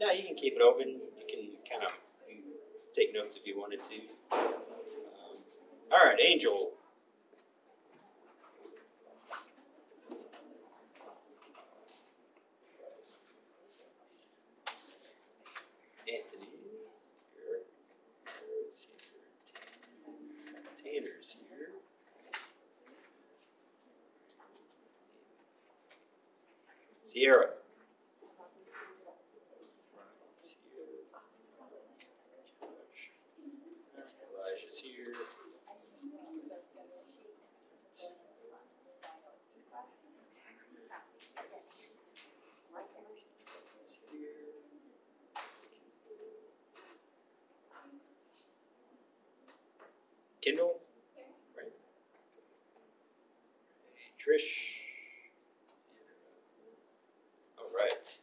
No, you can keep it open. You can kind of take notes if you wanted to. Um, all right, Angel. Anthony's here. Tanner's here. Sierra. It's here. Josh. Elijah's here. It's here. Kindle, right? Hey, Trish. All right.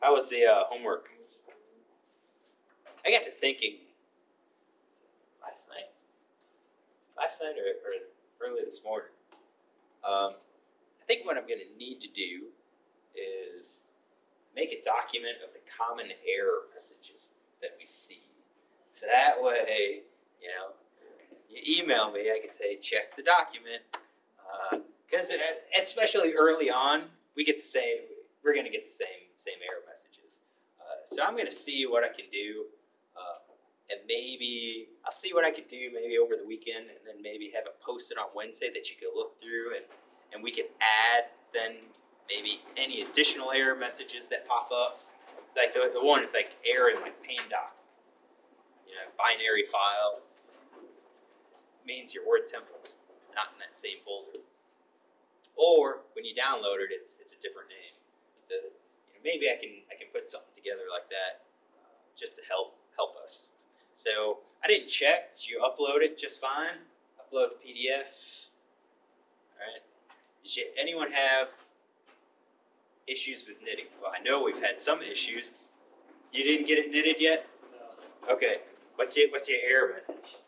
How was the uh, homework? I got to thinking last night, last night or, or early this morning. Um, I think what I'm going to need to do is make a document of the common error messages that we see. So that way, you know, you email me, I can say, check the document. Because uh, especially early on, we get the same, we're going to get the same, same error messages. Uh, so I'm going to see what I can do. Uh, and maybe I'll see what I can do maybe over the weekend and then maybe have it posted on Wednesday that you can look through and, and we can add then maybe any additional error messages that pop up. It's like the, the one is like error in like PanDoc, you know, binary file means your word template's not in that same folder. Or when you download it, it's, it's a different name. So maybe I can I can put something together like that uh, just to help help us. So I didn't check. Did you upload it just fine? Upload the PDF. All right. Did you, anyone have issues with knitting? Well, I know we've had some issues. You didn't get it knitted yet? Okay. What's your what's your error message?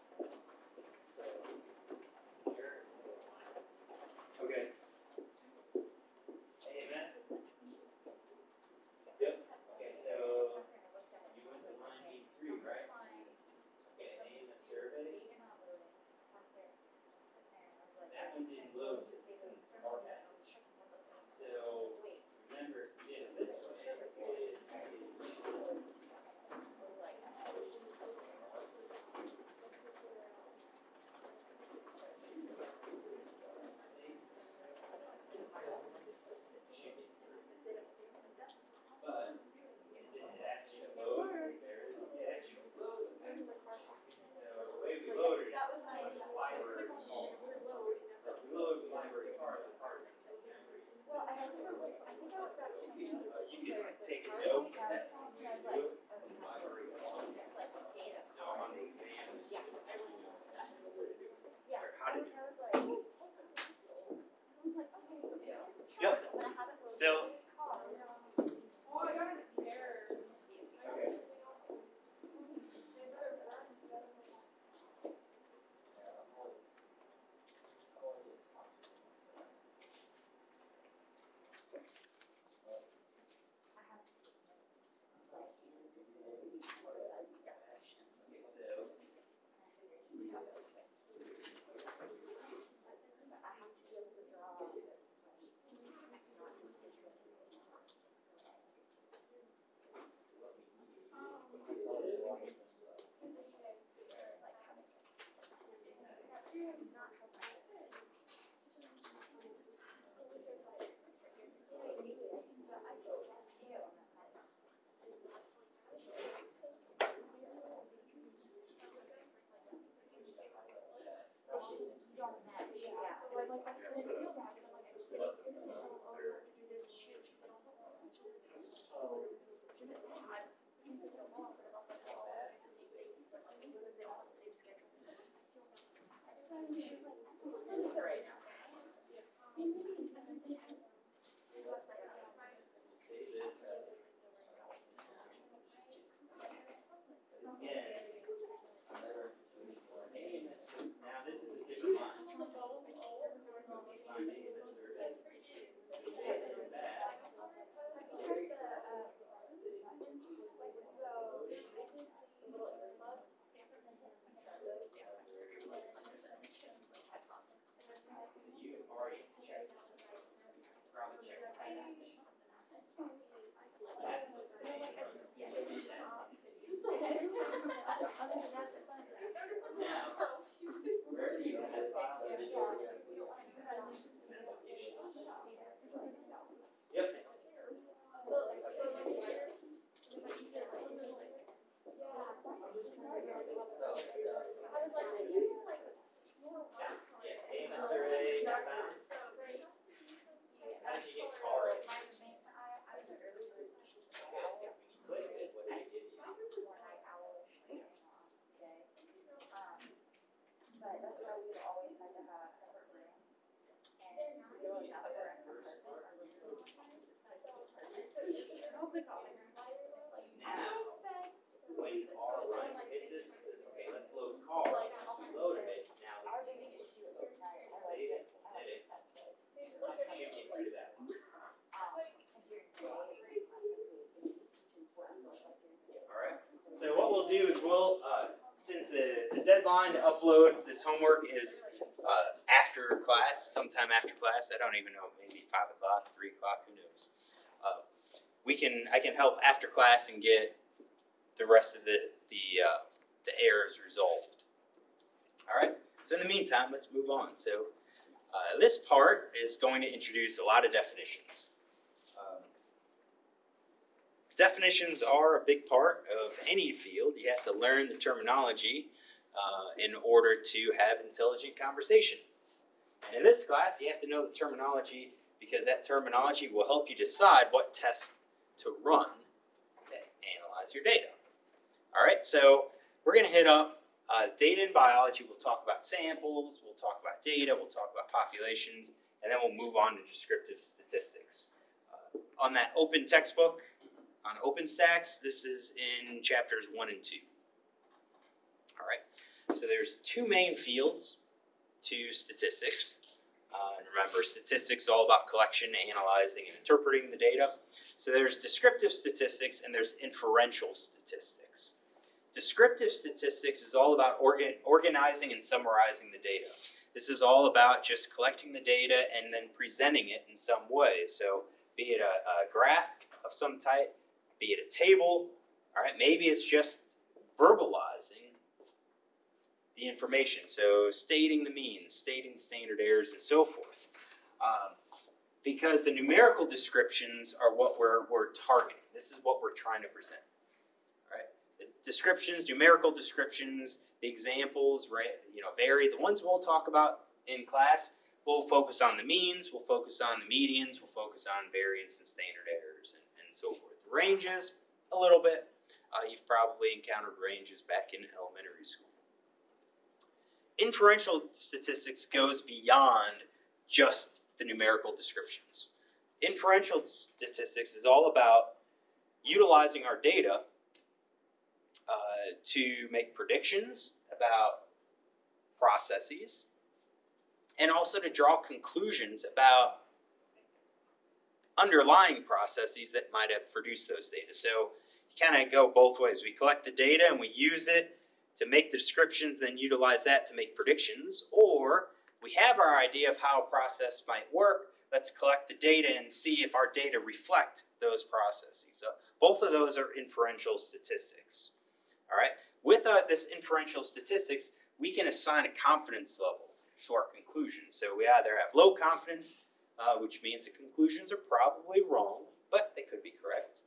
Class, sometime after class, I don't even know, maybe five o'clock, three o'clock, who knows? Uh, We can, I can help after class and get the rest of the, the, uh, the errors resolved. Alright, so in the meantime, let's move on. So, uh, this part is going to introduce a lot of definitions. Um, Definitions are a big part of any field. You have to learn the terminology uh, in order to have intelligent conversations. And in this class, you have to know the terminology because that terminology will help you decide what test to run to analyze your data. All right, so we're going to hit up uh, data in biology. We'll talk about samples, we'll talk about data, we'll talk about populations, and then we'll move on to descriptive statistics. Uh, on that open textbook, on OpenStax, this is in chapters one and two. All right, so there's two main fields to statistics. Uh, and remember, statistics is all about collection, analyzing, and interpreting the data. So there's descriptive statistics and there's inferential statistics. Descriptive statistics is all about organ, organizing and summarizing the data. This is all about just collecting the data and then presenting it in some way. So be it a, a graph of some type, be it a table, all right, maybe it's just verbalizing the information. So stating the means, stating standard errors, and so forth. Um, because the numerical descriptions are what we're, we're targeting. This is what we're trying to present. Right? The descriptions, numerical descriptions, the examples, right, you know, vary. The ones we'll talk about in class, we'll focus on the means, we'll focus on the medians, we'll focus on variance and standard errors, and, and so forth. Ranges, a little bit. Uh, you've probably encountered ranges back in elementary school. Inferential statistics goes beyond just the numerical descriptions. Inferential statistics is all about utilizing our data uh, to make predictions about processes and also to draw conclusions about underlying processes that might have produced those data. So you kind of go both ways. We collect the data and we use it to make the descriptions, then utilize that to make predictions, or we have our idea of how a process might work. Let's collect the data and see if our data reflect those processes. So both of those are inferential statistics. All right. With uh, this inferential statistics, we can assign a confidence level to our conclusions. So we either have low confidence, uh, which means the conclusions are probably wrong, but they could be correct,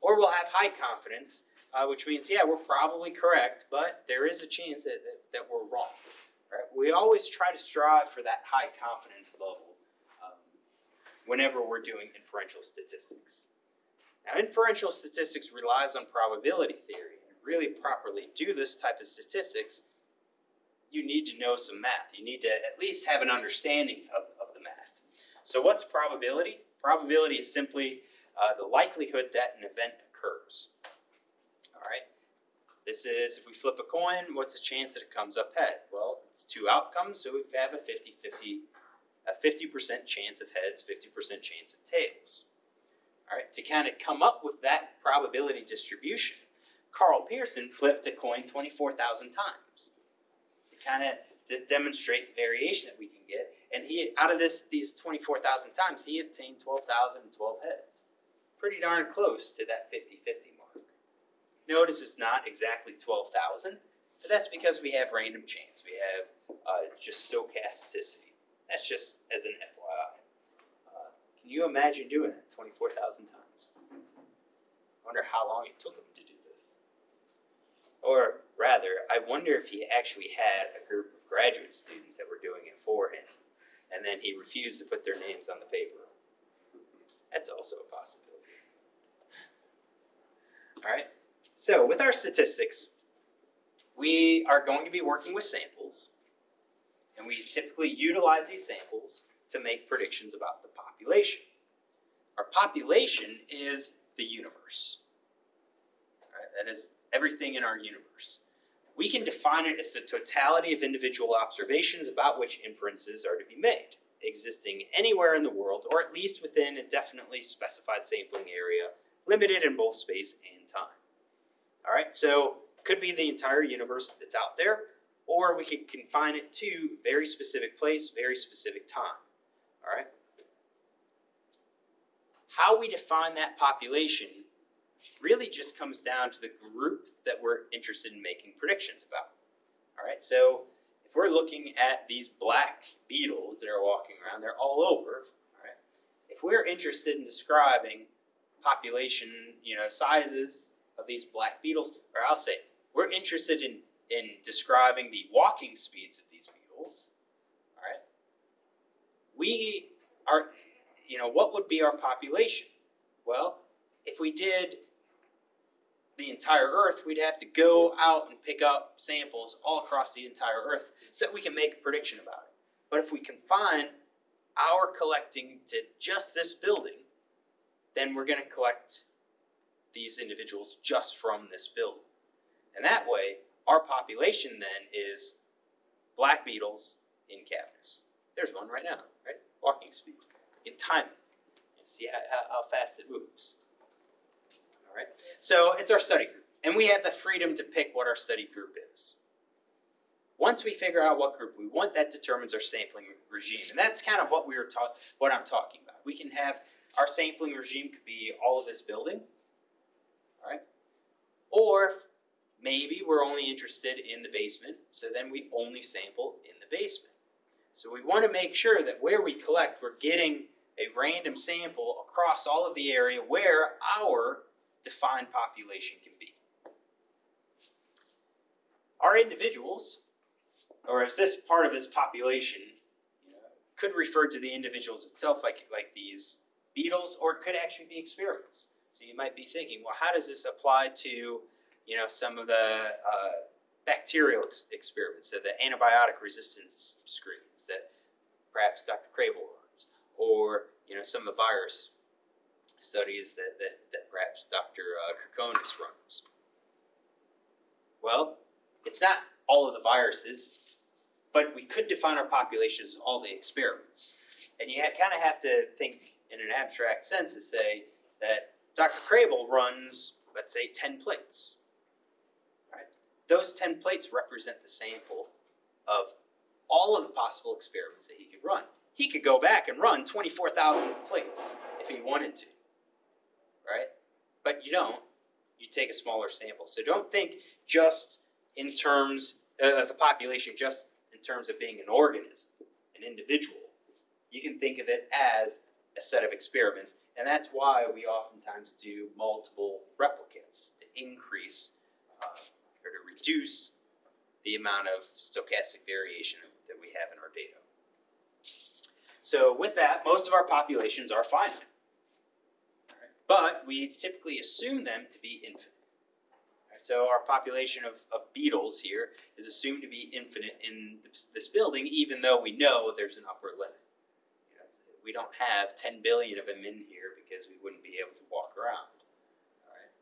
or we'll have high confidence, uh, which means yeah, we're probably correct, but there is a chance that, that, that we're wrong. Right? We always try to strive for that high confidence level um, whenever we're doing inferential statistics. Now, inferential statistics relies on probability theory. And really properly do this type of statistics, you need to know some math. You need to at least have an understanding of, of the math. So what's probability? Probability is simply uh, the likelihood that an event occurs. This is, if we flip a coin, what's the chance that it comes up head? Well, it's two outcomes, so we have a 50-50, a 50% chance of heads, 50% chance of tails. All right, to kind of come up with that probability distribution, Karl Pearson flipped a coin 24,000 times to kind of to demonstrate the variation that we can get. And he, out of this, these 24,000 times, he obtained 12,012 heads. Pretty darn close to that 50-50 mark. Notice it's not exactly 12,000, but that's because we have random chance. We have uh, just stochasticity. That's just as an FYI. Uh, can you imagine doing that 24,000 times? I wonder how long it took him to do this. Or rather, I wonder if he actually had a group of graduate students that were doing it for him, and then he refused to put their names on the paper. That's also a possibility. All right. So with our statistics, we are going to be working with samples, and we typically utilize these samples to make predictions about the population. Our population is the universe. Right, that is everything in our universe. We can define it as the totality of individual observations about which inferences are to be made, existing anywhere in the world, or at least within a definitely specified sampling area, limited in both space and time. All right, so could be the entire universe that's out there, or we could confine it to very specific place, very specific time. All right. How we define that population really just comes down to the group that we're interested in making predictions about. All right, so if we're looking at these black beetles that are walking around, they're all over. All right, if we're interested in describing population, you know, sizes of these black beetles, or I'll say we're interested in in describing the walking speeds of these beetles. All right, we are, you know, what would be our population? Well, if we did the entire Earth, we'd have to go out and pick up samples all across the entire Earth so that we can make a prediction about it. But if we confine our collecting to just this building, then we're going to collect these individuals just from this building. And that way, our population then is black beetles in Cavness. There's one right now, right? Walking speed. In time. See how, how fast it moves. All right. So it's our study group, and we have the freedom to pick what our study group is. Once we figure out what group we want, that determines our sampling regime, and that's kind of what we were talking, what I'm talking about. We can have our sampling regime could be all of this building, right, or maybe we're only interested in the basement, so then we only sample in the basement. So we want to make sure that where we collect, we're getting a random sample across all of the area where our defined population can be. Our individuals, or is this part of this population, could refer to the individuals itself, like like these beetles, or it could actually be experiments. So you might be thinking, well, how does this apply to, you know, some of the uh, bacterial ex experiments, so the antibiotic resistance screens that perhaps Dr. Crable runs, or you know, some of the virus studies that, that, that perhaps Dr. Uh, runs. Well, it's not all of the viruses, but we could define our populations all the experiments. And you kind of have to think in an abstract sense to say that Dr. Crable runs, let's say, 10 plates. Right? Those 10 plates represent the sample of all of the possible experiments that he could run. He could go back and run 24,000 plates if he wanted to right? But you don't. You take a smaller sample. So don't think just in terms uh, of the population, just in terms of being an organism, an individual. You can think of it as a set of experiments, and that's why we oftentimes do multiple replicates to increase uh, or to reduce the amount of stochastic variation that we have in our data. So with that, most of our populations are finite but we typically assume them to be infinite. So our population of, of beetles here is assumed to be infinite in this, this building, even though we know there's an upper limit. We don't have 10 billion of them in here because we wouldn't be able to walk around. Right?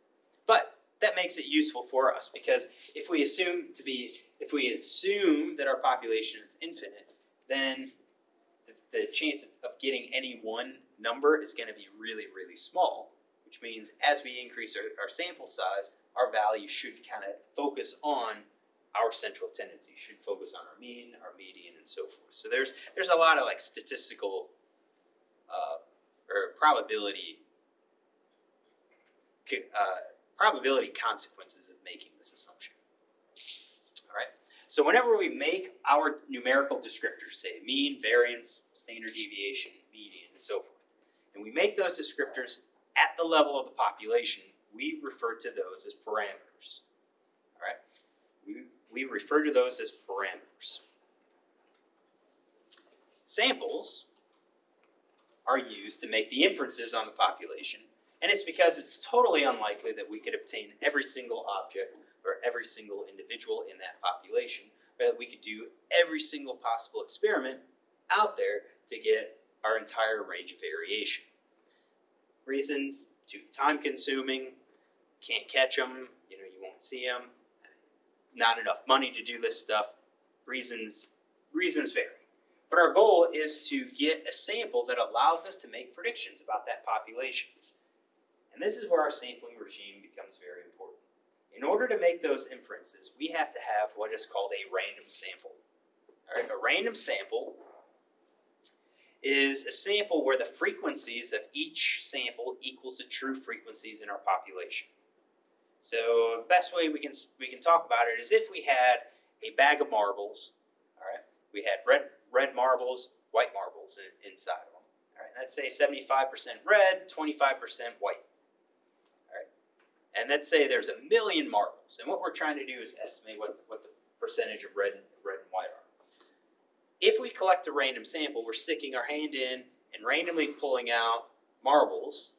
But that makes it useful for us because if we assume to be, if we assume that our population is infinite, then the, the chance of getting any one number is going to be really, really small, which means as we increase our, our sample size, our value should kind of focus on our central tendency, should focus on our mean, our median, and so forth. So there's there's a lot of like statistical probability uh, probability consequences of making this assumption. All right. So whenever we make our numerical descriptors, say mean, variance, standard deviation, median, and so forth, and we make those descriptors at the level of the population, we refer to those as parameters. All right? We, we refer to those as parameters. Samples are used to make the inferences on the population, and it's because it's totally unlikely that we could obtain every single object or every single individual in that population, or that we could do every single possible experiment out there to get our entire range of variation. Reasons too time consuming, can't catch them, you know, you won't see them, not enough money to do this stuff. Reasons reasons vary. But our goal is to get a sample that allows us to make predictions about that population. And this is where our sampling regime becomes very important. In order to make those inferences, we have to have what is called a random sample. All right, a random sample is a sample where the frequencies of each sample equals the true frequencies in our population. So the best way we can we can talk about it is if we had a bag of marbles, all right, we had red red marbles, white marbles in, inside of them. All right, let's say 75% red, 25% white. All right, and let's say there's a million marbles, and what we're trying to do is estimate what, what the percentage of red, red and white are. If we collect a random sample, we're sticking our hand in and randomly pulling out marbles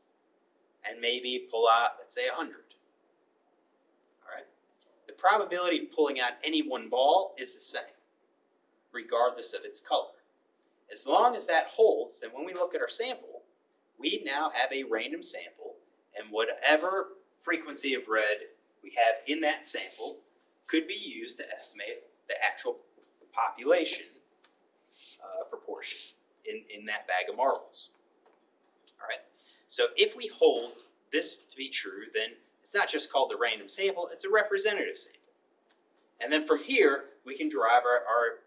and maybe pull out, let's say, 100. All right? The probability of pulling out any one ball is the same, regardless of its color. As long as that holds, then when we look at our sample, we now have a random sample, and whatever frequency of red we have in that sample could be used to estimate the actual population uh, proportion in, in that bag of marbles. All right. So if we hold this to be true, then it's not just called a random sample, it's a representative sample. And then from here, we can derive our, our,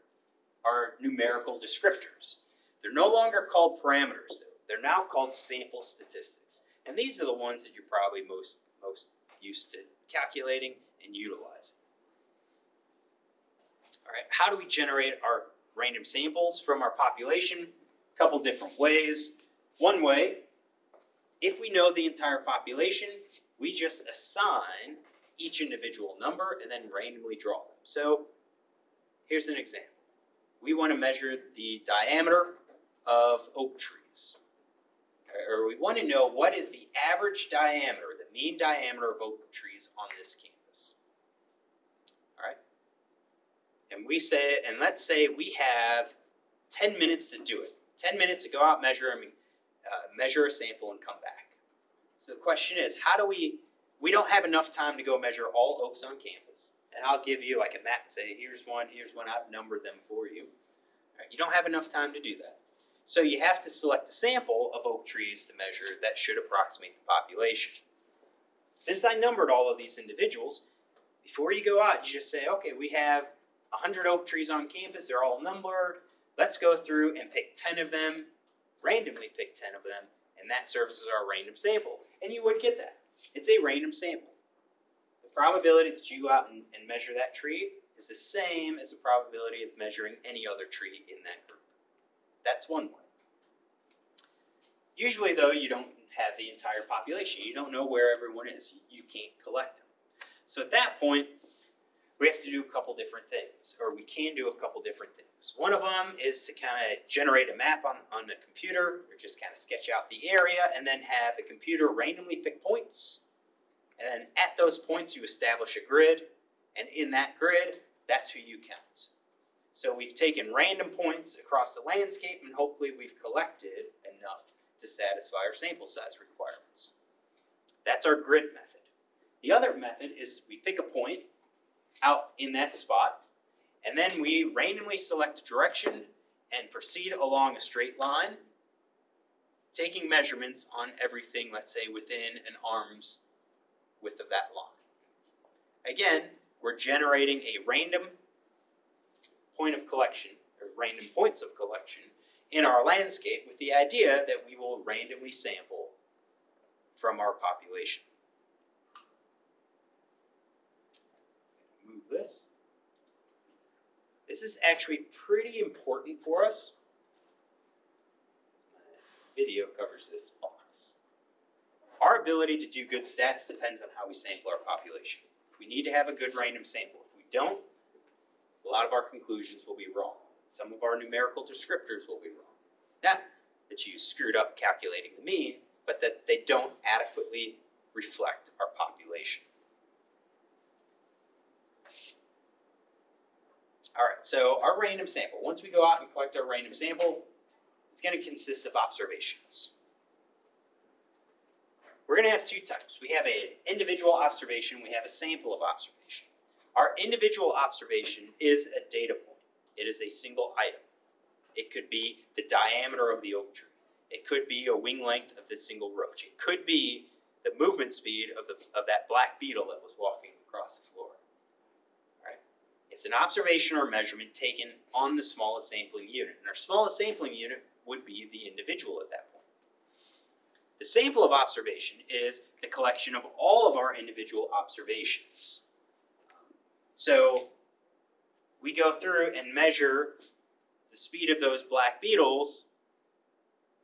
our numerical descriptors. They're no longer called parameters. They're now called sample statistics. And these are the ones that you're probably most, most used to calculating and utilizing. All right, how do we generate our random samples from our population? A couple different ways. One way, if we know the entire population, we just assign each individual number and then randomly draw them. So here's an example. We want to measure the diameter of oak trees. Or we want to know what is the average diameter, the mean diameter of oak trees on this campus. All right? And we say, and let's say we have 10 minutes to do it. 10 minutes to go out, measure, uh, measure a sample and come back. So the question is, how do we, we don't have enough time to go measure all oaks on campus. And I'll give you like a map and say, here's one, here's one, I've numbered them for you. Right, you don't have enough time to do that. So you have to select a sample of oak trees to measure that should approximate the population. Since I numbered all of these individuals, before you go out, you just say, okay, we have 100 oak trees on campus, they're all numbered. Let's go through and pick 10 of them, randomly pick 10 of them, and that serves as our random sample. And you would get that. It's a random sample. Probability that you go out and, and measure that tree is the same as the probability of measuring any other tree in that group. That's one way. Usually, though, you don't have the entire population. You don't know where everyone is. You can't collect them. So at that point, we have to do a couple different things, or we can do a couple different things. One of them is to kind of generate a map on, on the computer, or just kind of sketch out the area, and then have the computer randomly pick points. And then at those points, you establish a grid, and in that grid, that's who you count. So we've taken random points across the landscape, and hopefully we've collected enough to satisfy our sample size requirements. That's our grid method. The other method is we pick a point out in that spot, and then we randomly select a direction and proceed along a straight line, taking measurements on everything, let's say, within an arm's width of that line. Again, we're generating a random point of collection, or random points of collection, in our landscape with the idea that we will randomly sample from our population. Move this. This is actually pretty important for us. Video covers this. Our ability to do good stats depends on how we sample our population. We need to have a good random sample. If we don't, a lot of our conclusions will be wrong. Some of our numerical descriptors will be wrong. Not that you screwed up calculating the mean, but that they don't adequately reflect our population. All right, so our random sample, once we go out and collect our random sample, it's going to consist of observations. We're gonna have two types. We have an individual observation, we have a sample of observation. Our individual observation is a data point. It is a single item. It could be the diameter of the oak tree. It could be a wing length of this single roach. It could be the movement speed of the of that black beetle that was walking across the floor. It's an observation or measurement taken on the smallest sampling unit. And our smallest sampling unit would be the individual at that point. The sample of observation is the collection of all of our individual observations. So we go through and measure the speed of those black beetles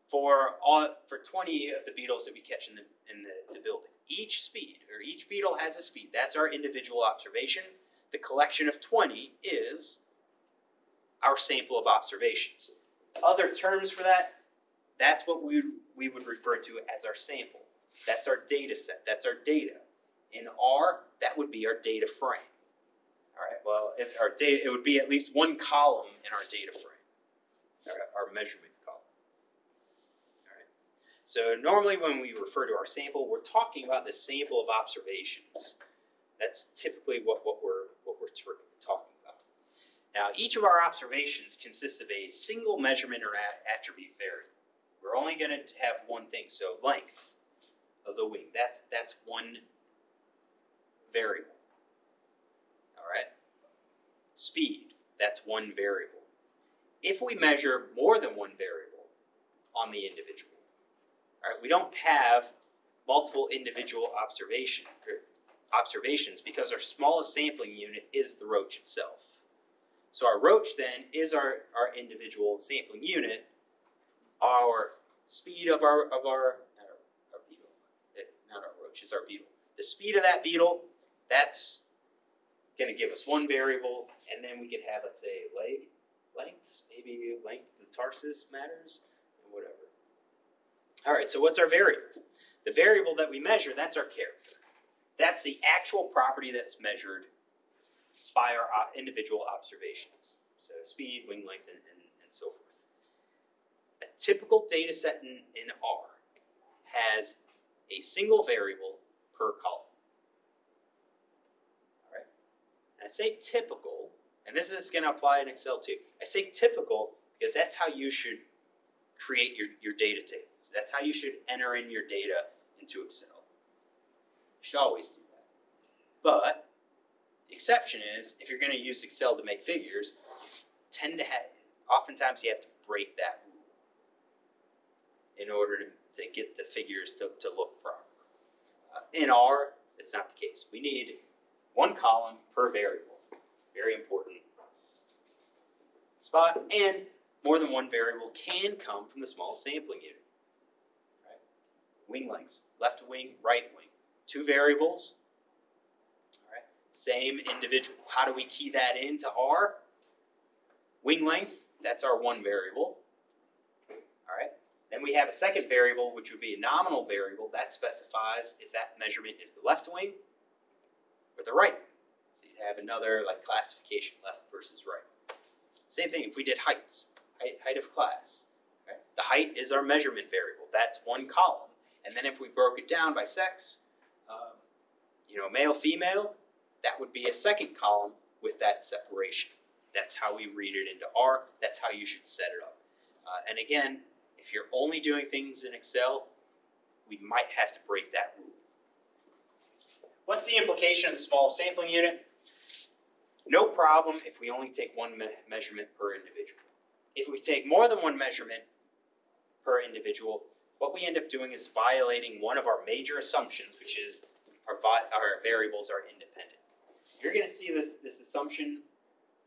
for all for 20 of the beetles that we catch in the in the, the building. Each speed or each beetle has a speed. That's our individual observation. The collection of 20 is our sample of observations. Other terms for that, that's what we we would refer to as our sample. That's our data set. That's our data. In R, that would be our data frame. All right. Well, if our data, it would be at least one column in our data frame, our, our measurement column. All right. So normally when we refer to our sample, we're talking about the sample of observations. That's typically what, what we're what we're talking about. Now, each of our observations consists of a single measurement or attribute variable. We're only going to have one thing. So length of the wing. That's that's one variable. All right. Speed. That's one variable. If we measure more than one variable on the individual, all right, we don't have multiple individual observation er, observations because our smallest sampling unit is the roach itself. So our roach then is our, our individual sampling unit, our speed of our of our not our, our beetle, eh, not our roach, is our beetle. The speed of that beetle, that's going to give us one variable, and then we could have, let's say, leg length, maybe length the tarsus matters, and whatever. All right, so what's our variable? The variable that we measure, that's our character. That's the actual property that's measured by our uh, individual observations. So speed, wing length, and, and, and so forth typical data set in, in R has a single variable per column. I say typical, and this is going to apply in Excel too. I say typical because that's how you should create your, your data tables. That's how you should enter in your data into Excel. You should always do that. But the exception is if you're going to use Excel to make figures, you tend to have, oftentimes you have to break that in order to, to get the figures to, to look proper. Uh, in R, it's not the case. We need one column per variable. Very important spot. And more than one variable can come from the small sampling unit. Right? Wing lengths, left wing, right wing. Two variables. All right? Same individual. How do we key that into R? Wing length, that's our one variable. All right? Then we have a second variable, which would be a nominal variable. That specifies if that measurement is the left wing or the right. So you'd have another like classification, left versus right. Same thing if we did heights, height, height of class. Right? The height is our measurement variable. That's one column. And then if we broke it down by sex, um, you know, male, female, that would be a second column with that separation. That's how we read it into R. That's how you should set it up. Uh, and again, if you're only doing things in Excel, we might have to break that rule. What's the implication of the small sampling unit? No problem if we only take one me measurement per individual. If we take more than one measurement per individual, what we end up doing is violating one of our major assumptions, which is our, our variables are independent. You're going to see this, this assumption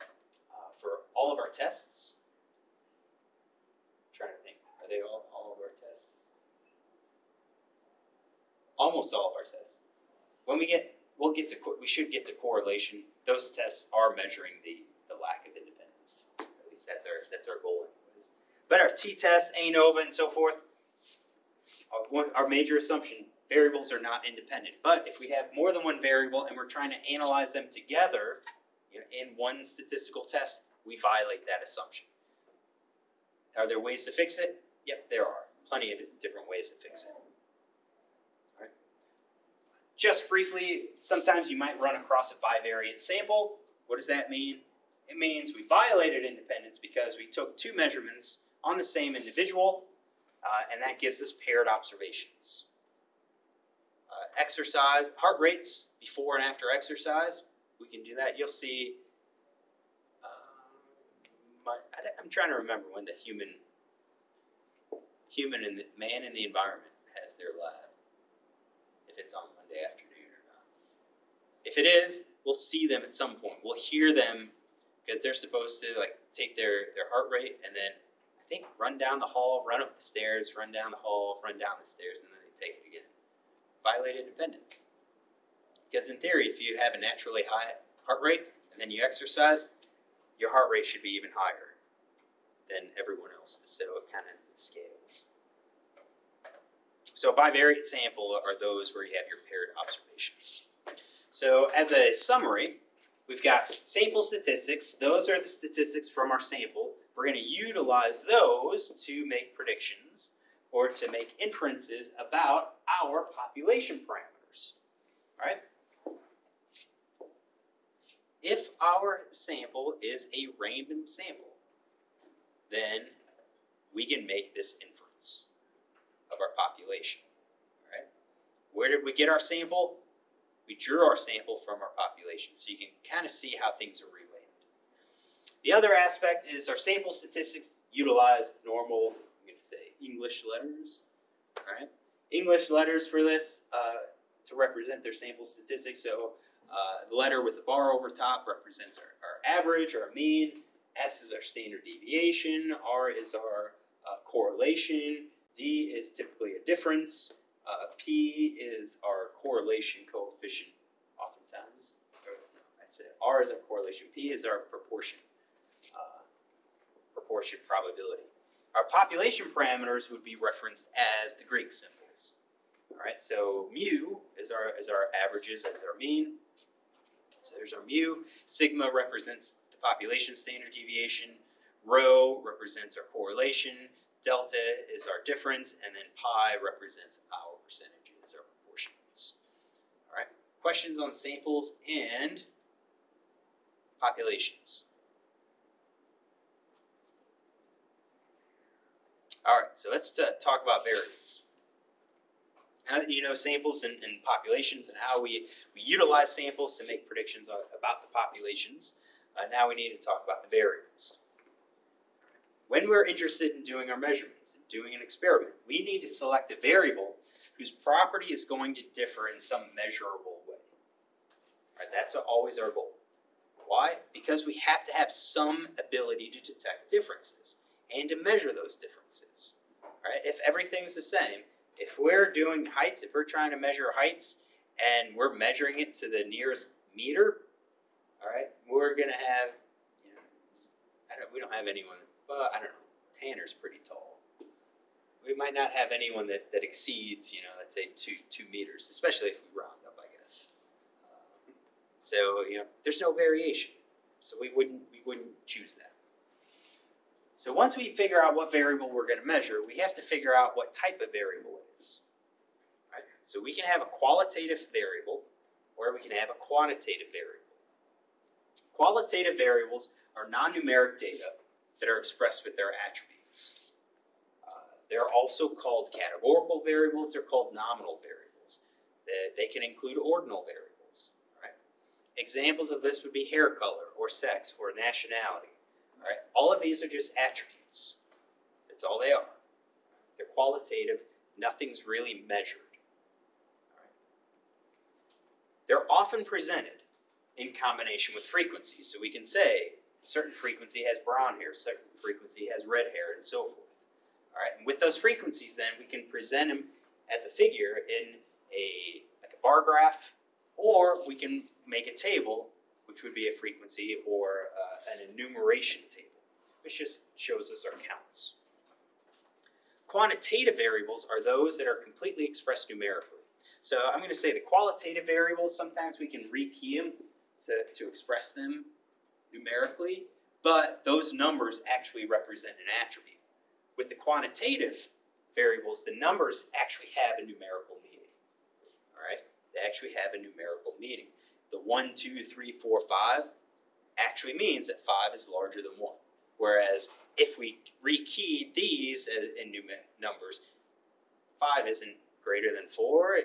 uh, for all of our tests. They all, all of our tests? Almost all of our tests. When we get, we'll get to, we should get to correlation. Those tests are measuring the, the lack of independence. At least that's our, that's our goal anyways. But our t-test, ANOVA, and so forth, our, one, our major assumption, variables are not independent. But if we have more than one variable and we're trying to analyze them together you know, in one statistical test, we violate that assumption. Are there ways to fix it? Yep, there are plenty of different ways to fix it. Just briefly, sometimes you might run across a bivariate sample. What does that mean? It means we violated independence because we took two measurements on the same individual, uh, and that gives us paired observations. Uh, exercise, heart rates before and after exercise, we can do that. You'll see, um, my, I, am trying to remember when the human, human and the man in the environment has their lab, if it's on Monday afternoon or not. If it is, we'll see them at some point. We'll hear them because they're supposed to like take their, their heart rate and then I think run down the hall, run up the stairs, run down the hall, run down the stairs, and then they take it again. Violate independence. Because in theory, if you have a naturally high heart rate and then you exercise, your heart rate should be even higher than everyone else's. So it kind of scales. So bivariate sample are those where you have your paired observations. So as a summary, We've got sample statistics. Those are the statistics from our sample. We're going to utilize those to make predictions or to make inferences about our population parameters. All right? If our sample is a random sample, then we can make this inference of our population. All right? Where did we get our sample? we drew our sample from our population, so you can kind of see how things are related. The other aspect is our sample statistics utilize normal, I'm going to say English letters, all right? English letters for this uh, to represent their sample statistics. So uh, the letter with the bar over top represents our, our average, our mean. S is our standard deviation. R is our correlation. D is typically a difference. Uh, P is our correlation coefficient, oftentimes. Or, I said R is our correlation. P is our proportion, uh, proportion probability. Our population parameters would be referenced as the Greek symbols. All right, so mu is our is our averages is our mean. So there's our mu. Sigma represents the population standard deviation. Rho represents our correlation. Delta is our difference, and then pi represents our percentages or proportions. All right, questions on samples and populations. All right, so let's uh, talk about variables. You know samples and, and populations and how we, we utilize samples to make predictions about the populations, uh, now we need to talk about the variables. When we're interested in doing our measurements and doing an experiment, we need to select a variable whose property is going to differ in some measurable way. Right, that's always our goal. Why? Because we have to have some ability to detect differences and to measure those differences. Right? If everything's the same, if we're doing heights, if we're trying to measure heights and we're measuring it to the nearest meter, all right, we're gonna have, you know, don't, we don't have anyone. Well, I don't know. Tanner's pretty tall we might not have anyone that, that exceeds, you know, let's say two two meters, especially if we round up, I guess. Um, so you know, there's no variation, so we wouldn't we wouldn't choose that. So once we figure out what variable we're going to measure, we have to figure out what type of variable it is. Right? So we can have a qualitative variable, or we can have a quantitative variable. Qualitative variables are non-numeric data that are expressed with their attributes. Uh, they're also called categorical variables. They're called nominal variables. They, they can include ordinal variables. Right? Examples of this would be hair color or sex or nationality. All, right? of these are just attributes. That's all they are. They're qualitative. Nothing's really measured. They're often presented in combination with frequency. So we can say certain frequency has brown hair, certain frequency has red hair, and so forth. All right, and with those frequencies, then we can present them as a figure in a like a bar graph, or we can make a table, which would be a frequency or uh, an enumeration table, which just shows us our counts. Quantitative variables are those that are completely expressed numerically. So I'm going to say the qualitative variables, sometimes we can rekey them to, to express them numerically, but those numbers actually represent an attribute. With the quantitative variables, the numbers actually have a numerical meaning. All right? They actually have a numerical meaning. The 1, 2, 3, 4, 5 actually means that 5 is larger than 1. Whereas if we rekey these uh, in numbers, 5 isn't greater than 4,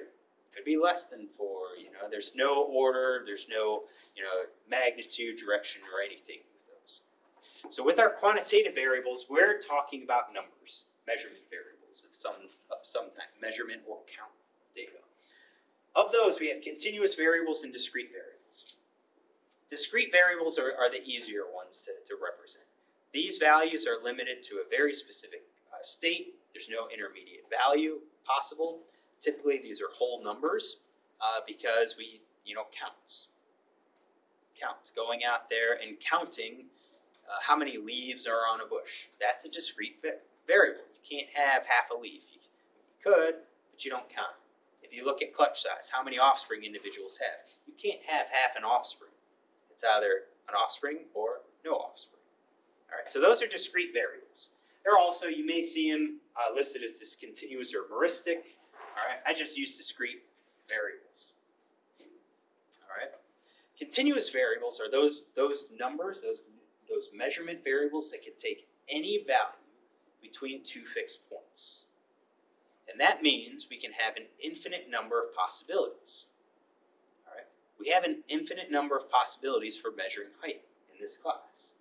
could be less than four. You know, there's no order. There's no you know magnitude, direction, or anything with those. So with our quantitative variables, we're talking about numbers, measurement variables of some of some type, measurement or count data. Of those, we have continuous variables and discrete variables. Discrete variables are, are the easier ones to, to represent. These values are limited to a very specific uh, state. There's no intermediate value possible. Typically, these are whole numbers uh, because we, you know, counts. Counts, going out there and counting uh, how many leaves are on a bush. That's a discrete variable. You can't have half a leaf. You could, but you don't count. If you look at clutch size, how many offspring individuals have? You can't have half an offspring. It's either an offspring or no offspring. All right, so those are discrete variables. They're also, you may see them uh, listed as discontinuous or meristic. All right, I just use discrete variables. All right, continuous variables are those those numbers, those those measurement variables that can take any value between two fixed points. And that means we can have an infinite number of possibilities. All right, we have an infinite number of possibilities for measuring height in this class.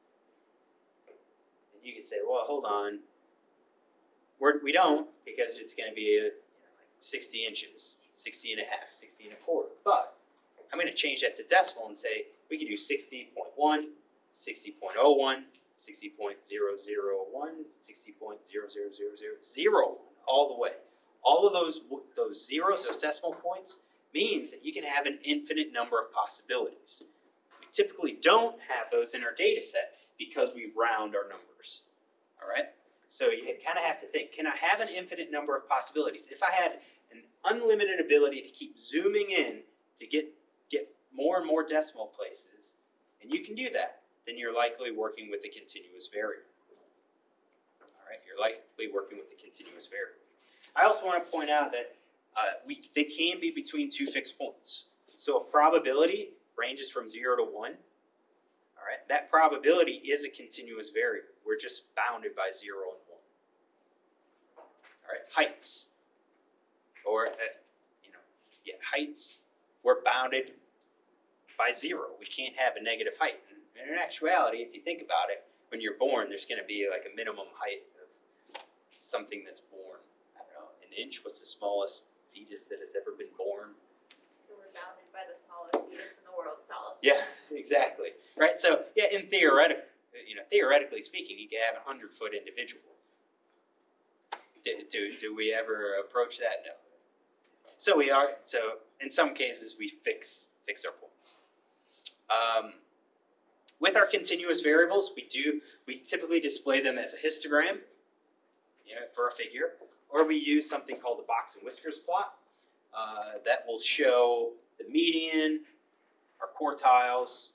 And you could say, well, hold on. We're, we don't because it's going to be like 60 inches, 60 and a half, 60 and a quarter. But I'm going to change that to decimal and say we could do 60.1, 60.01, 60.001, 60.0000001, all the way. All of those those zeros, those decimal points, means that you can have an infinite number of possibilities. We typically don't have those in our data set because we round our numbers. All right? So you kind of have to think, can I have an infinite number of possibilities? If I had an unlimited ability to keep zooming in to get, get more and more decimal places, and you can do that, then you're likely working with the continuous variable. All right, you're likely working with the continuous variable. I also want to point out that uh, we, they can be between two fixed points. So a probability ranges from 0 to 1, right, that probability is a continuous variable. We're just bounded by zero and one. All right, heights, or uh, you know, yeah, heights. We're bounded by zero. We can't have a negative height. And in actuality, if you think about it, when you're born, there's going to be like a minimum height of something that's born. I don't know, an inch. What's the smallest fetus that has ever been born? So we're bounded by the smallest fetus in the world, tallest. Yeah, exactly. Right. So yeah, in theoretic, you know, theoretically speaking, you can have a hundred foot individual. Do, do, do we ever approach that? No. So we are. So in some cases, we fix fix our points. Um, with our continuous variables, we do we typically display them as a histogram, you know, for a figure, or we use something called the box and whiskers plot. Uh, that will show the median, our quartiles,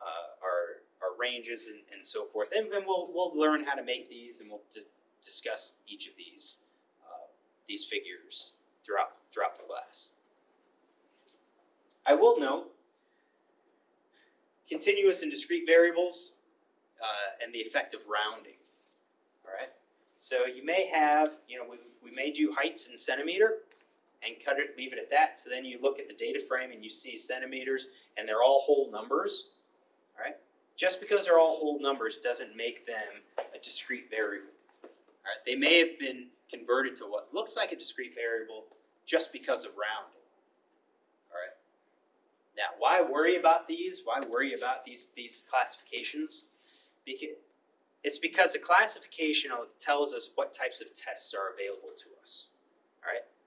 uh, our, our ranges, and, and so forth. And, and we'll, we'll learn how to make these, and we'll di- discuss each of these uh, these figures throughout throughout the class. I will note continuous and discrete variables uh, and the effect of rounding. All right. So you may have, you know, we, we made you heights in centimeter and cut it, leave it at that. So then you look at the data frame and you see centimeters and they're all whole numbers. Right. Just because they're all whole numbers doesn't make them a discrete variable. Right. They may have been converted to what looks like a discrete variable just because of rounding. All right. Now, why worry about these? Why worry about these these classifications? Because it's because the classification tells us what types of tests are available to us.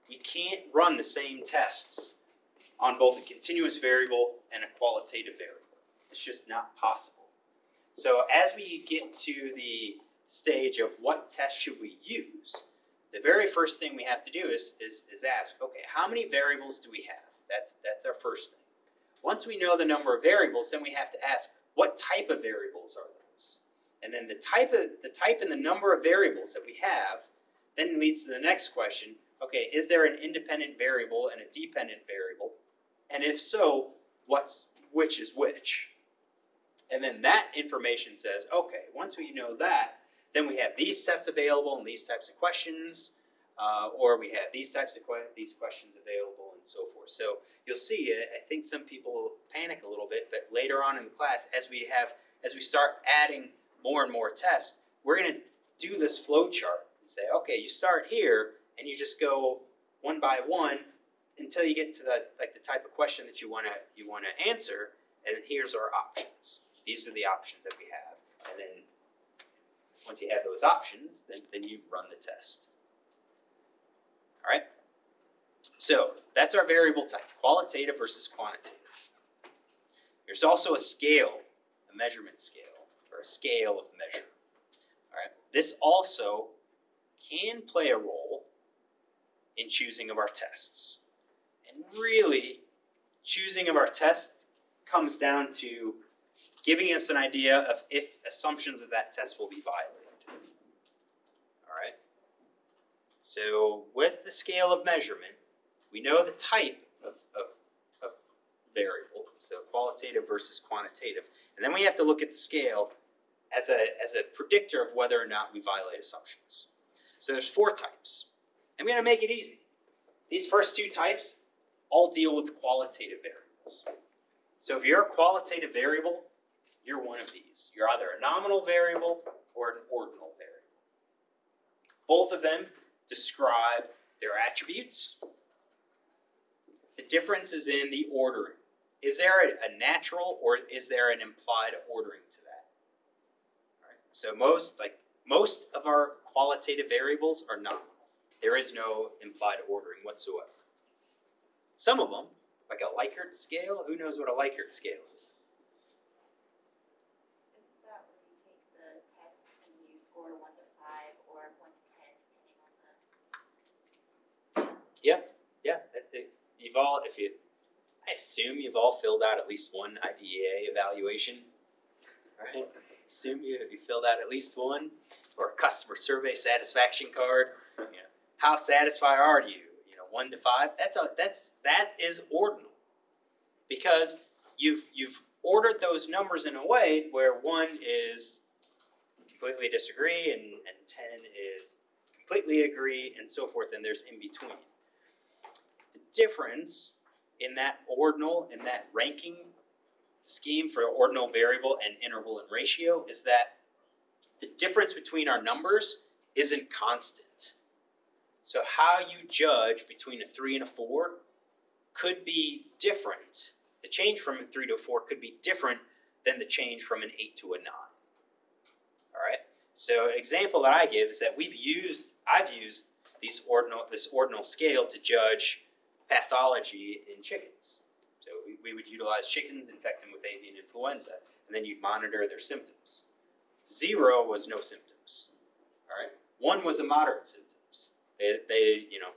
We can't run the same tests on both a continuous variable and a qualitative variable. It's just not possible. So as we get to the stage of what test should we use, the very first thing we have to do is, is, is ask, okay, how many variables do we have? That's, that's our first thing. Once we know the number of variables, then we have to ask, what type of variables are those? And then the type of the type and the number of variables that we have then leads to the next question. Okay, is there an independent variable and a dependent variable? And if so, what's which is which? And then that information says, okay, once we know that, then we have these tests available and these types of questions, uh, or we have these types of que- these questions available and so forth. So you'll see, uh, I think some people panic a little bit, but later on in the class, as we have, as we start adding more and more tests, we're going to do this flow chart and say, okay, you start here and you just go one by one until you get to the like the type of question that you want to you want to answer, and here's our options. These are the options that we have, and then once you have those options, then then you run the test. All right. So that's our variable type, qualitative versus quantitative. There's also a scale, a measurement scale, or a scale of measure. All right. This also can play a role in choosing of our tests. And really, choosing of our tests comes down to giving us an idea of if assumptions of that test will be violated. All right. So with the scale of measurement, we know the type of, of, of variable, so qualitative versus quantitative, and then we have to look at the scale as a, as a predictor of whether or not we violate assumptions. So there's four types. I'm going to make it easy. These first two types all deal with qualitative variables. So if you're a qualitative variable, you're one of these. You're either a nominal variable or an ordinal variable. Both of them describe their attributes. The difference is in the ordering. Is there a, natural or is there an implied ordering to that? So most like most of our qualitative variables are nominal. There is no implied ordering whatsoever. Some of them, like a Likert scale, who knows what a Likert scale is? Isn't that where you take the test and you score one to five or one to ten, depending on the? Yeah, I you've all, if you, I assume you've all filled out at least one IDEA evaluation, right? Assume you, you filled out at least one, or a customer survey satisfaction card. You know, how satisfied are you? You know, one to five. That's a that's that is ordinal, because you've you've ordered those numbers in a way where one is completely disagree and and ten is completely agree and so forth, and there's in between the difference in that ordinal in that ranking scheme for ordinal variable and interval and ratio is that the difference between our numbers isn't constant. So how you judge between a 3 and a 4 could be different. The change from a 3 to a 4 could be different than the change from an 8 to a 9. All right? So example that I give is that we've used I've used these ordinal this ordinal scale to judge pathology in chickens. So we, we would utilize chickens, infect them with avian influenza, and then you'd monitor their symptoms. Zero was no symptoms. All right. One was a moderate symptoms. They, they you know,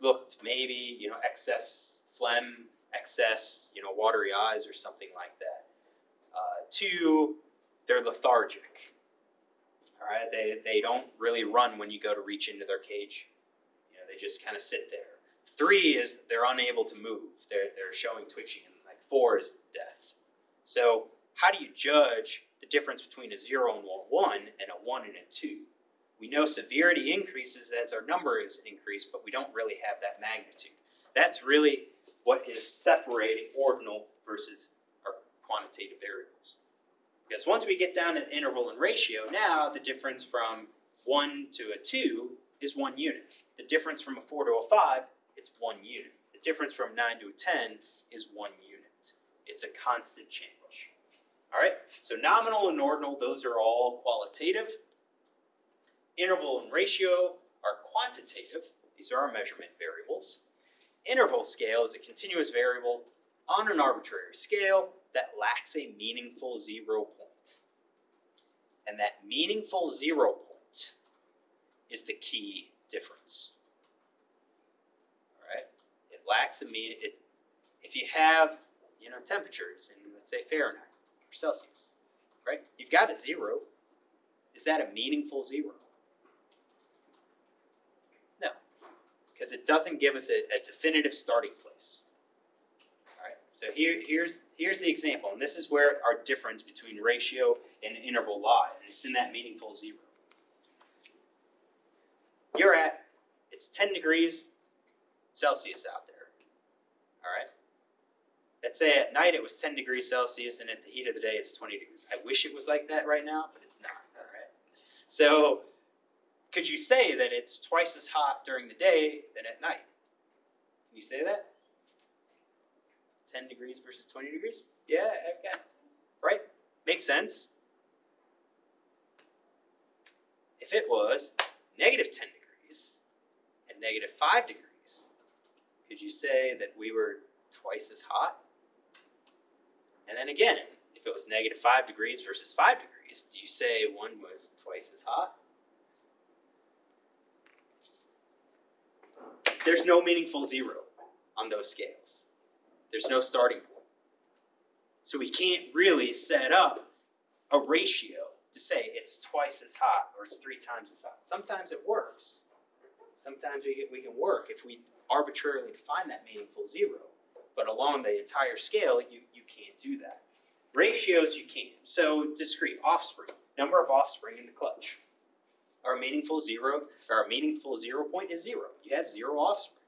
looked maybe, you know, excess phlegm, excess, you know, watery eyes or something like that. Uh, two, they're lethargic. All right. They, they don't really run when you go to reach into their cage. You know, they just kind of sit there. Three is they're unable to move. They're, they're showing twitching. And like four is death. So how do you judge the difference between a zero and a one and a one and a two? We know severity increases as our number is increased, but we don't really have that magnitude. That's really what is separating ordinal versus our quantitative variables. Because once we get down to interval and ratio, now the difference from one to a two is one unit. The difference from a four to a five it's one unit. The difference from 9 to a 10 is one unit. It's a constant change. All right, so nominal and ordinal, those are all qualitative. Interval and ratio are quantitative. These are our measurement variables. Interval scale is a continuous variable on an arbitrary scale that lacks a meaningful zero point. And that meaningful zero point is the key difference All right? It lacks a mean it if you have you know temperatures in let's say Fahrenheit or Celsius, right? You've got a zero. Is that a meaningful zero? No, because it doesn't give us a, a definitive starting place. All right, so here, here's, here's the example, and this is where our difference between ratio and interval lies, and it's in that meaningful zero. You're at, it's ten degrees Celsius out there, all right? Let's say at night it was ten degrees Celsius, and at the heat of the day it's twenty degrees. I wish it was like that right now, but it's not, all right? So, could you say that it's twice as hot during the day than at night? Can you say that? 10 degrees versus 20 degrees? Yeah, okay. Right? Makes sense. If it was negative 10 degrees and negative 5 degrees, could you say that we were twice as hot? And then again, if it was negative 5 degrees versus 5 degrees, do you say one was twice as hot? There's no meaningful zero on those scales. There's no starting point. So we can't really set up a ratio to say it's twice as hot or it's three times as hot. Sometimes it works. Sometimes we can, we can work if we arbitrarily define that meaningful zero. But along the entire scale, you, you can't do that. Ratios you can. So discrete offspring, number of offspring in the clutch. Our meaningful zero, our meaningful zero point is zero. You have zero offspring.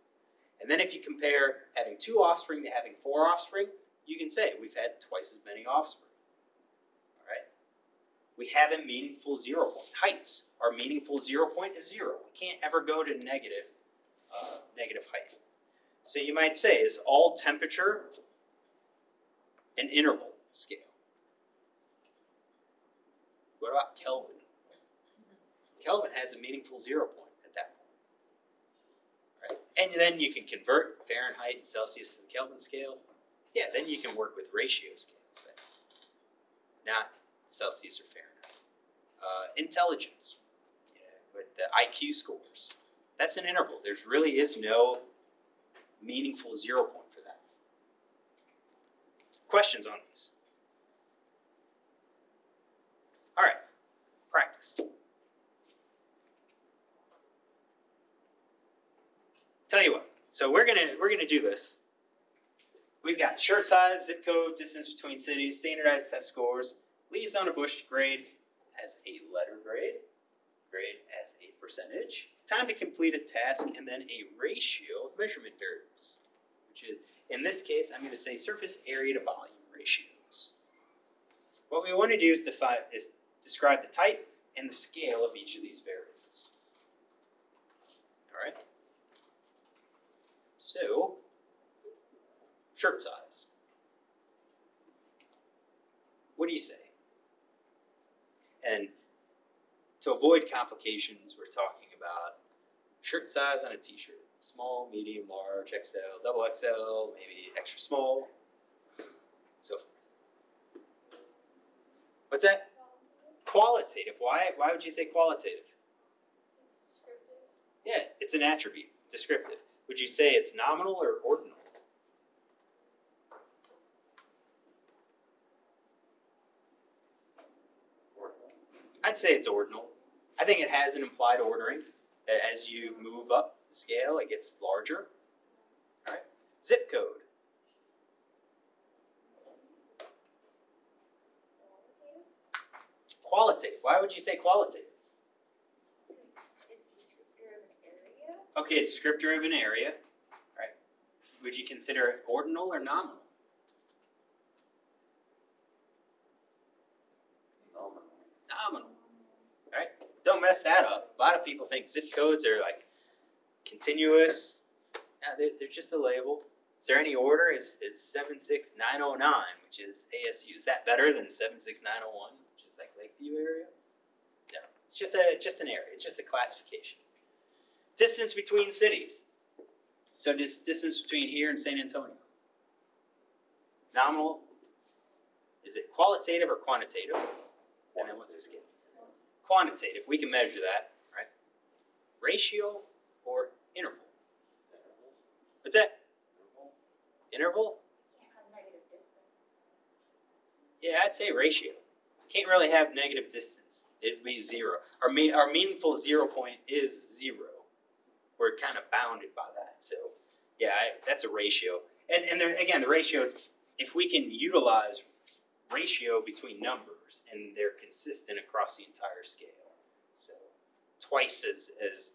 And then if you compare having two offspring to having four offspring, you can say we've had twice as many offspring. All right? We have a meaningful zero point. Heights, our meaningful zero point is zero. We can't ever go to negative, uh, negative height. So you might say, is all temperature an interval scale? What about Kelvin? Kelvin has a meaningful zero point at that point. Right? And then you can convert Fahrenheit and Celsius to the Kelvin scale. Yeah, then you can work with ratio scales, but not Celsius or Fahrenheit. Uh, intelligence, yeah, with the IQ scores. That's an interval. There really is no meaningful zero point for that. Questions on this? All right, practice. Tell you what. So we're gonna we're gonna do this. We've got shirt size, zip code, distance between cities, standardized test scores, leaves on a bush grade as a letter grade, grade as a percentage, time to complete a task, and then a ratio of measurement variables, which is in this case I'm going to say surface area to volume ratios. What we want to do is define is describe the type and the scale of each of these variables. All right. So, shirt size. What do you say? And to avoid complications, we're talking about shirt size on a t-shirt. Small, medium, large, XL, double XL, maybe extra small. So, what's that? Qualitative. Why? Why would you say qualitative? It's descriptive. Yeah, it's an attribute, descriptive. Would you say it's nominal or ordinal? I'd say it's ordinal. I think it has an implied ordering that as you move up the scale, it gets larger. All right. Zip code. Qualitative. Why would you say qualitative? It's descriptor of an area. Okay, it's descriptor of an area. All right. Would you consider it ordinal or? Nominal. All right. Don't mess that up. A lot of people think zip codes are like continuous. They're, they're just a label. Is there any order? Is is seven six nine zero nine, which is ASU, is that better than seven six nine zero one, which is like Lakeview area? No, it's just a just an area. It's just a classification. Distance between cities. So dis- distance between here and San Antonio. Nominal. Is it qualitative or quantitative? And then what's the scale? Quantitative. We can measure that, right? Ratio or interval? What's that? Interval? Yeah, I'd say ratio. Can't really have negative distance. It'd be zero. Our me- our meaningful zero point is zero. We're kind of bounded by that. So, yeah, I, that's a ratio. And and there, again, the ratio is if we can utilize ratio between numbers and they're consistent across the entire scale. So twice as, as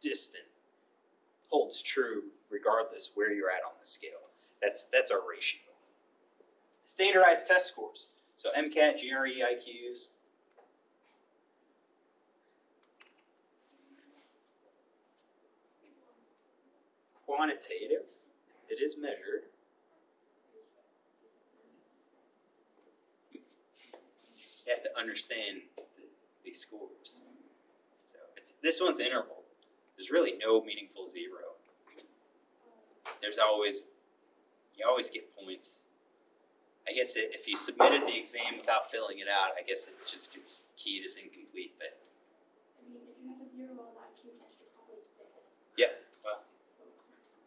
distant holds true regardless where you're at on the scale. That's, that's our ratio. Standardized test scores. So MCAT, GRE, IQs. Quantitative, it is measured. You have to understand the, these scores. So it's, this one's interval. There's really no meaningful zero. There's always, you always get points. I guess i- if you submitted the exam without filling it out, I guess it just gets keyed as incomplete, but I mean, if you have a zero on that test, you're probably dead. yeah, well,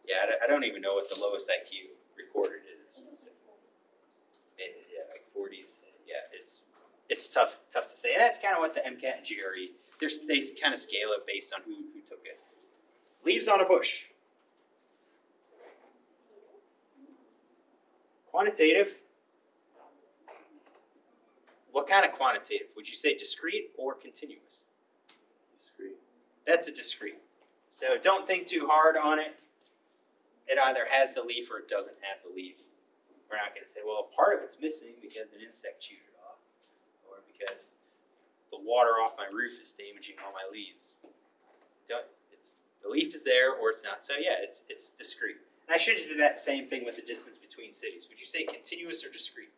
yeah, I don't, I don't even know what the lowest IQ recorded is. It, yeah, like forties, yeah, it's, tough, tough to say. And that's kind of what the MCAT and GRE, there's, they kind of scale it based on who, who took it. Leaves on a bush. Quantitative. What kind of quantitative? Would you say discrete or continuous? Discrete. That's a discrete. So don't think too hard on it. It either has the leaf or it doesn't have the leaf. We're not going to say, well, a part of it's missing because an insect chewed it off, or because the water off my roof is damaging all my leaves. Don't, it's, the leaf is there or it's not. So yeah, it's it's discrete. And I should have did that same thing with the distance between cities. Would you say continuous or discrete?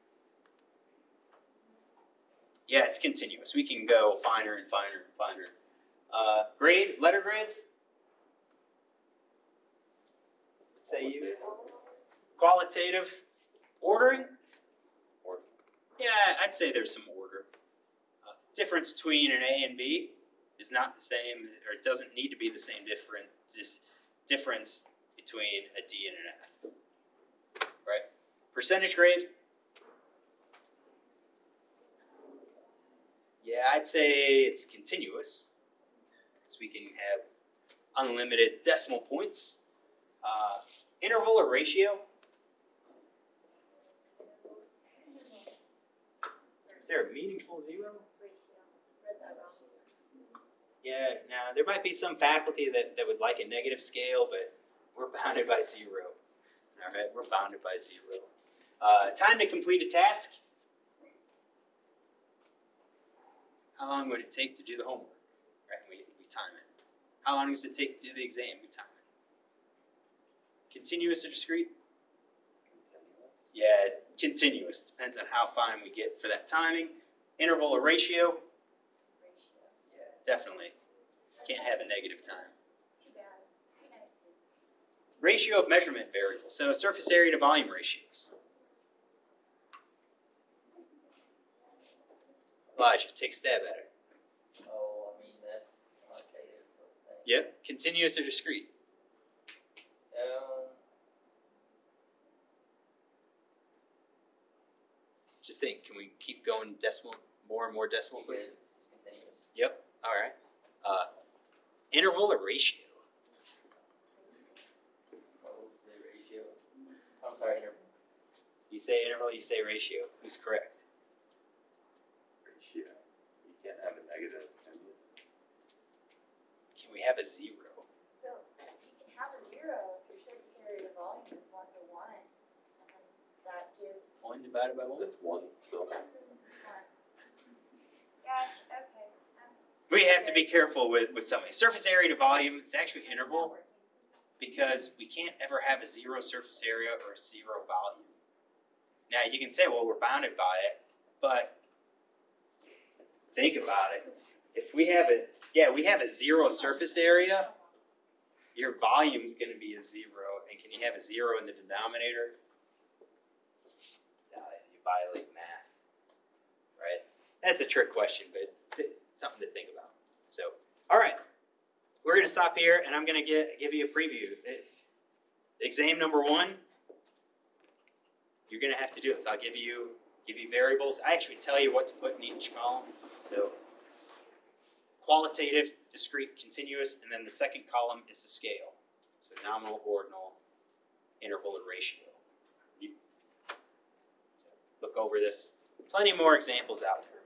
Yeah, it's continuous. We can go finer and finer and finer. Uh, grade, letter grades? Say you. Qualitative ordering? Yeah, I'd say there's some order. Difference between an A and B is not the same, or it doesn't need to be the same difference. Just difference between a D and an F. Right? Percentage grade? Yeah, I'd say it's continuous. So we can have unlimited decimal points. Uh, interval or ratio? Is there a meaningful zero? Read that wrong. Yeah, now there might be some faculty that, that would like a negative scale, but we're bounded by zero. All right, we're bounded by zero. Uh, time to complete a task. How long would it take to do the homework? Right, we, we time it. How long does it take to do the exam? We time it. Continuous or discrete? Yeah, continuous. Depends on how fine we get for that timing. Interval or ratio? Ratio. Yeah, definitely. Can't have a negative time. Too bad. Be nice to. Ratio of measurement variables, So surface area to volume ratios. Elijah, take a stab at it. Oh, I mean, that's quantitative, I think. Yep. Continuous or discrete? Um, Just think, can we keep going decimal, more and more decimal places? it's continuous. Yep. All right. Uh, interval or ratio? Probably ratio. I'm sorry, interval. You say interval, you say ratio. Who's correct? Ratio. You can't have a negative, can you? Can we have a zero? So you can have a zero if your surface area to volume is one to one, and that gives. One divided by one? That's one, so. Gosh, okay. We have to be careful with, with something. Surface area to volume is actually interval. because we can't ever have a zero surface area or a zero volume. Now you can say, well, we're bounded by it, but think about it. If we have a, yeah, we have a zero surface area, your volume's going to be a zero, and can you have a zero in the denominator? No, you violate math, right? That's a trick question, but something to think about. So, all right, we're going to stop here, and I'm going to get give you a preview. It- exam number one, you're going to have to do this. I'll give you give you variables. I actually tell you what to put in each column. So, qualitative, discrete, continuous, and then the second column is the scale. So nominal, ordinal, interval, and ratio. Look over this. Plenty more examples out there.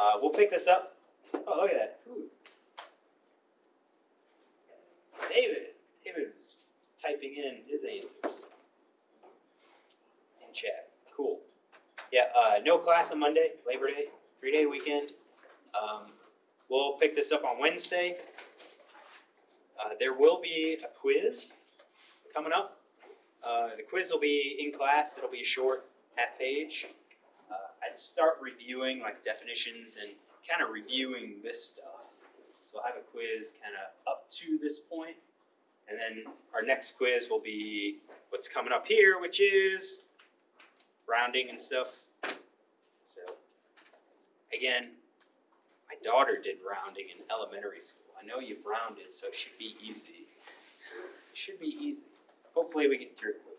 Uh, we'll pick this up. Oh, look at that. Ooh. David, David was typing in his answers in chat. Cool. Yeah, uh, no class on Monday, Labor Day, three day weekend. Um, we'll pick this up on Wednesday. Uh, there will be a quiz coming up. Uh, the quiz will be in class. It'll be a short half page. Uh, I'd start reviewing like definitions and kind of reviewing this stuff. So I'll have a quiz kind of up to this point, and then our next quiz will be what's coming up here, which is rounding and stuff. So again, my daughter did rounding in elementary school. I know you've rounded, so it should be easy. It should be easy. Hopefully we get through it quick.